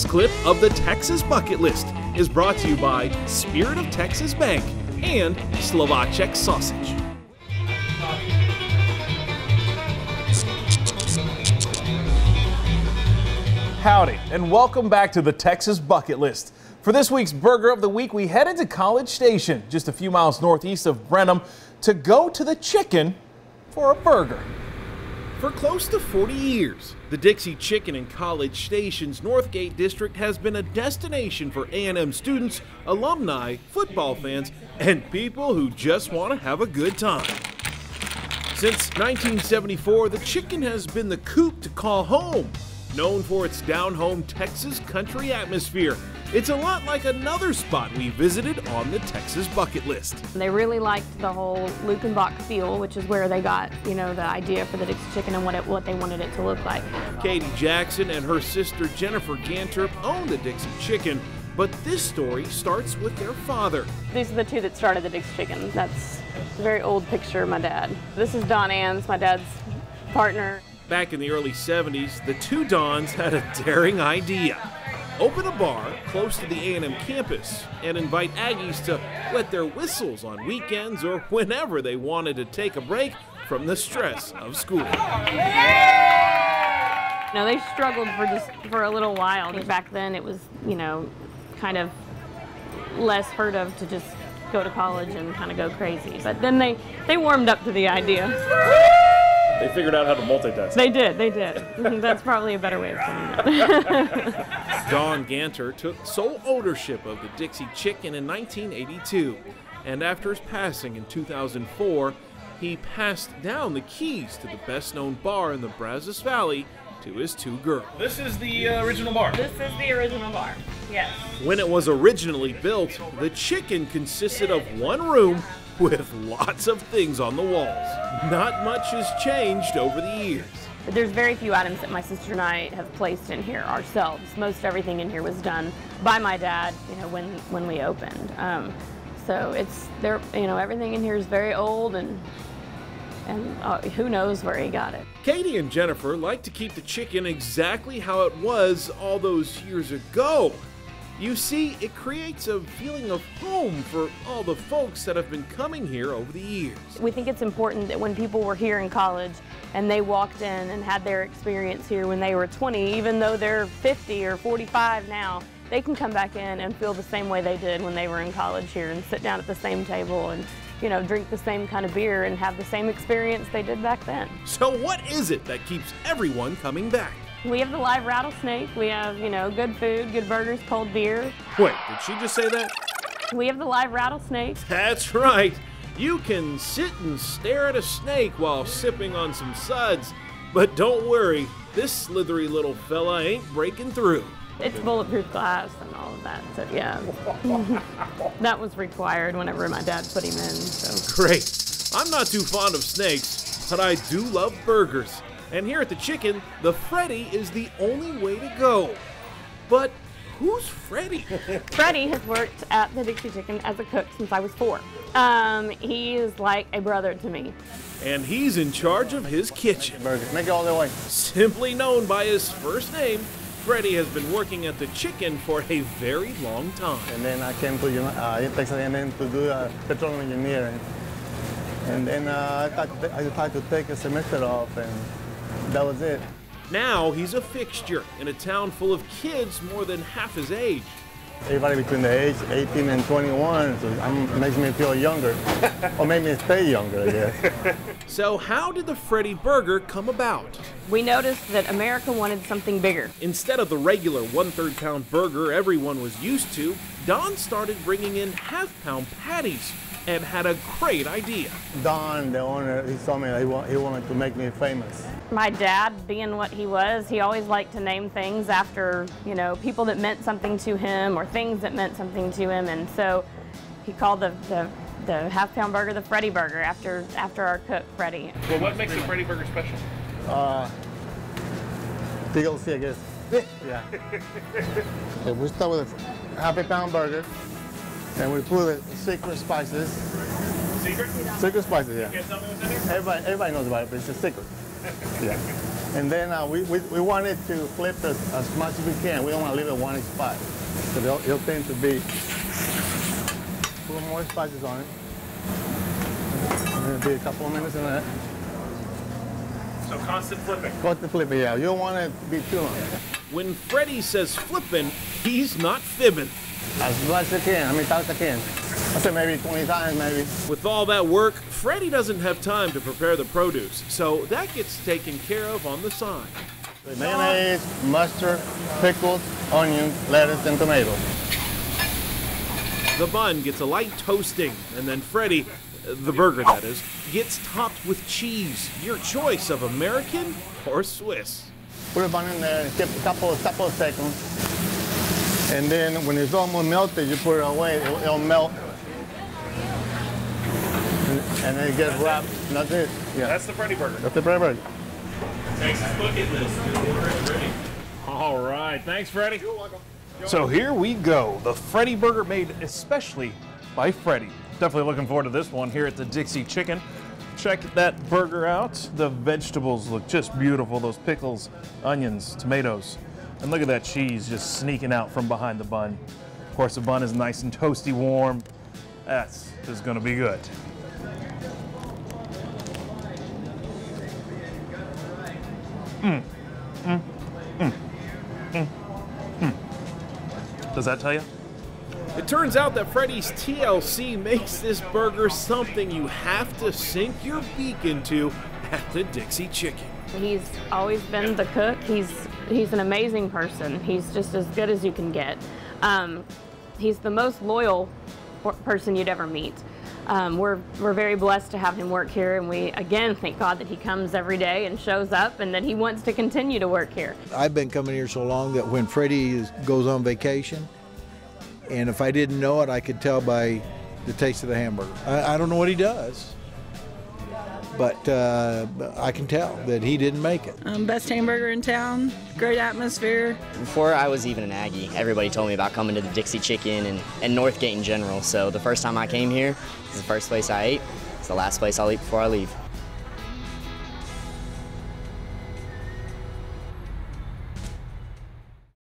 This clip of the Texas Bucket List is brought to you by Spirit of Texas Bank and Slovacek Sausage. Howdy, and welcome back to the Texas Bucket List. For this week's Burger of the Week, we headed to College Station, just a few miles northeast of Brenham, to go to the chicken for a burger. For close to 40 years, the Dixie Chicken in College Station's Northgate District has been a destination for A&M students, alumni, football fans, and people who just want to have a good time. Since 1974, the chicken has been the coop to call home, known for its down-home Texas country atmosphere. It's a lot like another spot we visited on the Texas bucket list. They really liked the whole Luckenbach feel, which is where they got, you know, the idea for the Dixie Chicken and what it, what they wanted it to look like. Katie Jackson and her sister Jennifer Ganter own the Dixie Chicken, but this story starts with their father. These are the two that started the Dixie Chicken. That's a very old picture of my dad. This is Don Anz, my dad's partner. Back in the early 70s, the two Dons had a daring idea. Open a bar close to the A&M campus and invite Aggies to wet their whistles on weekends or whenever they wanted to take a break from the stress of school. No, they struggled for just for a little while. Back then, it was you know kind of less heard of to just go to college and kind of go crazy. But then they they warmed up to the idea. They figured out how to multitask. They did, they did. That's probably a better way of saying it. Don Ganter took sole ownership of the Dixie Chicken in 1982, and after his passing in 2004, he passed down the keys to the best known bar in the Brazos Valley to his two girls. This is the uh, original bar. this is the original bar. Yes. When it was originally built, the chicken consisted of one room with lots of things on the walls. Not much has changed over the years. But there's very few items that my sister and I have placed in here ourselves. Most everything in here was done by my dad, you know, when when we opened. Um, so it's there, you know, everything in here is very old and and uh, who knows where he got it. Katie and Jennifer like to keep the chicken exactly how it was all those years ago. You see, it creates a feeling of home for all the folks that have been coming here over the years. We think it's important that when people were here in college and they walked in and had their experience here when they were 20, even though they're 50 or 45 now, they can come back in and feel the same way they did when they were in college here and sit down at the same table and you know, drink the same kind of beer and have the same experience they did back then. So, what is it that keeps everyone coming back? We have the live rattlesnake. We have, you know, good food, good burgers, cold beer. Wait, did she just say that? We have the live rattlesnake. That's right. You can sit and stare at a snake while sipping on some suds. But don't worry, this slithery little fella ain't breaking through. It's bulletproof glass and all of that. So yeah, that was required whenever my dad put him in. So Great. I'm not too fond of snakes, but I do love burgers. And here at the chicken, the Freddy is the only way to go. But who's Freddy? Freddie has worked at the Dixie Chicken as a cook since I was four. Um, he is like a brother to me. and he's in charge of his kitchen. Burger. Make it all the way. Simply known by his first name, Freddy has been working at the chicken for a very long time. And then I came to you know, uh, Texas A&M to do uh, petroleum engineering. And then uh, I, got, I tried to take a semester off, and that was it. Now he's a fixture in a town full of kids more than half his age. Everybody between the age 18 and 21, so it makes me feel younger, or make me stay younger, I guess. So, how did the Freddy Burger come about? We noticed that America wanted something bigger. Instead of the regular one third pound burger everyone was used to, Don started bringing in half pound patties and had a great idea. Don, the owner, he told me that he, wa- he wanted to make me famous. My dad, being what he was, he always liked to name things after, you know, people that meant something to him or things that meant something to him. And so he called the, the, the half pound burger the Freddy Burger after, after our cook, Freddie. Well, what makes the Freddy Burger special? Uh, TLC, I guess. Yeah. so we start with a half a pound burger, and we put the secret spices. Secret? Secret spices, You yeah. can't tell me what's in there? Everybody, everybody knows about it, but it's a secret. Yeah. And then uh, we, we, we want it to flip as, as much as we can. We don't want to leave it one spot. So it'll, it'll tend to be little more spices on it. And it'll be a couple of minutes in that. So constant flipping. Go to flip yeah. You don't want it to be too long. When Freddie says flipping, he's not fibbing. As much as I can, how many times I can. I said maybe 20 times, maybe. With all that work, Freddie doesn't have time to prepare the produce, so that gets taken care of on the side. Mayonnaise, mustard, pickles, onions, lettuce, and tomatoes. The bun gets a light toasting, and then Freddie, the burger that is, gets topped with cheese. Your choice of American or Swiss. Put it on in there and keep a couple, couple of seconds. And then when it's almost melted, you put it away, it'll, it'll melt. And, and then it gets wrapped, and that's it. Yeah, That's the Freddy Burger. that's the bread burger. Texas bucket list. All right, thanks, Freddie. So here we go. The Freddy Burger made especially by Freddie. Definitely looking forward to this one here at the Dixie Chicken. Check that burger out. The vegetables look just beautiful. Those pickles, onions, tomatoes. And look at that cheese just sneaking out from behind the bun. Of course, the bun is nice and toasty warm. That's just gonna be good. Mm. Mm. Mm. Does that tell you? It turns out that Freddie's TLC makes this burger something you have to sink your beak into at the Dixie Chicken. He's always been the cook. He's he's an amazing person. He's just as good as you can get. Um, he's the most loyal person you'd ever meet. Um, we're we're very blessed to have him work here, and we again thank God that he comes every day and shows up, and that he wants to continue to work here. I've been coming here so long that when Freddie is, goes on vacation, and if I didn't know it, I could tell by the taste of the hamburger. I, I don't know what he does, but uh, I can tell that he didn't make it. Um, best hamburger in town, great atmosphere. Before I was even an Aggie, everybody told me about coming to the Dixie Chicken and, and Northgate in general. So the first time I came here, it's the first place I ate. It's the last place I'll eat before I leave.